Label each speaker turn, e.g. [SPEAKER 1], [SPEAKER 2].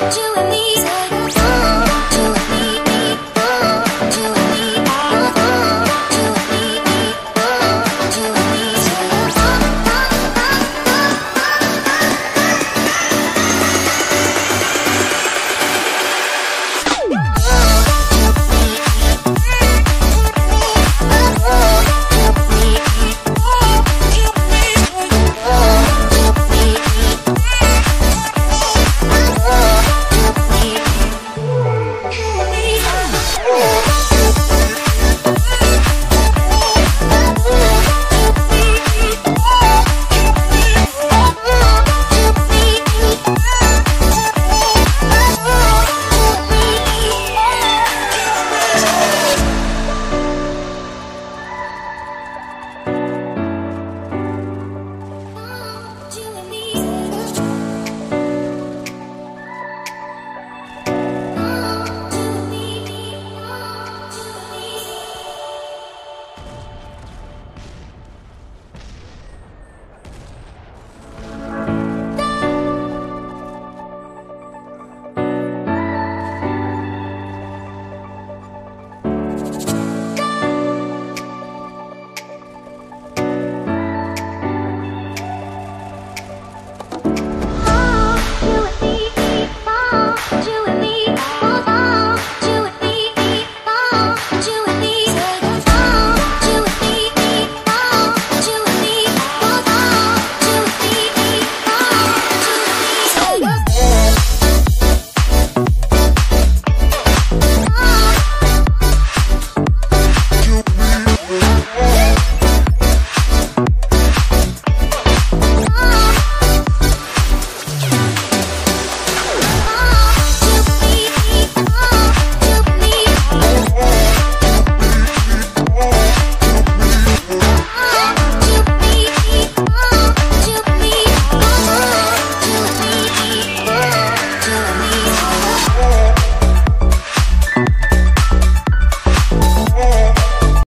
[SPEAKER 1] you